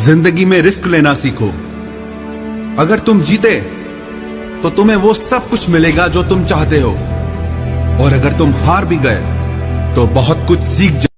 ज़िंदगी में रिस्क लेना सीखो। अगर तुम जीते तो तुम्हें वो सब कुछ मिलेगा जो तुम चाहते हो। और अगर तुम हार भी गए तो बहुत कुछ सीख